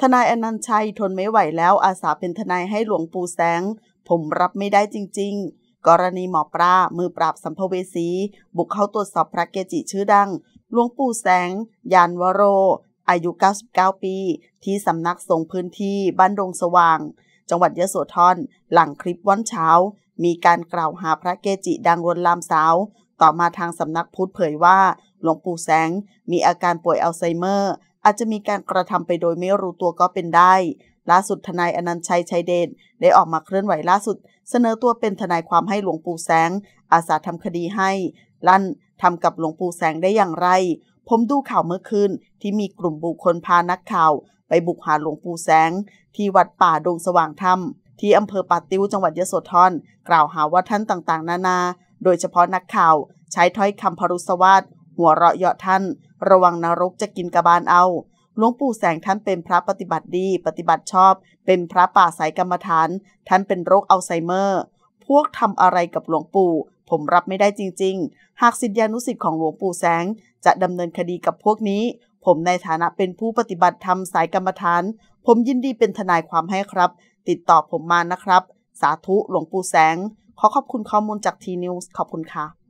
ทนายอนันชัยทนไม่ไหวแล้วอาสาเป็นทนายให้หลวงปู่แสง ผมรับไม่ได้จริง ๆ กรณีหมอปลามือปราบสัมภเวสี บุกเข้าตรวจสอบพระเกจิชื่อดัง หลวงปู่แสง ยานวโร อายุ 99 ปี ที่สำนักสงฆ์พื้นที่บ้านดงสว่าง จังหวัดยะโสธรหลังคลิปวันเช้า มีการกล่าวหาพระเกจิดังรนลามสาว ต่อมาทางสำนักพุทธเผยว่า หลวงปู่แสงมีอาการป่วยอัลไซเมอร์ อาจจะมีการกระทำไปโดยไม่รู้ตัวก็เป็นได้ ล่าสุดทนายอนันต์ชัยชัยเดชได้ออกมาเคลื่อนไหวล่าสุด เสนอตัวเป็นทนายความให้หลวงปู่แสง อาสาทำคดีให้ ลั่นทำกับหลวงปู่แสงได้อย่างไร ผมดูข่าวเมื่อคืนที่มีกลุ่มบุคคลพานักข่าว ไปบุกหาหลวงปู่แสง ที่วัดป่าดงสว่างธรรมที่อำเภอป่าติ้วจังหวัดยโสธรกล่าวหาว่าท่านต่างๆ นานา โดยเฉพาะนักข่าว ใช้ถ้อยคำพรุษวาท หัวเราะเยาะท่าน ระวังนรกจะกินกระบาลเอาหลวงปู่แสงท่านเป็นพระปฏิบัติดี ปฏิบัติชอบ เป็นพระป่าสายกรรมฐาน ท่านเป็นโรคอัลไซเมอร์ พวกทำอะไรกับหลวงปู่ ผมรับไม่ได้จริง ๆ หากสิทธิานุสิทธิ์ของหลวงปู่แสง จะดำเนินคดีกับพวกนี้ ผมในฐานะเป็นผู้ปฏิบัติธรรมสายกรรมฐาน ผมยินดีเป็นทนายความให้ครับ ติดต่อผมมานะครับ สาธุหลวงปู่แสง ขอขอบคุณข้อมูลจากทีนิวส์ขอบคุณค่ะ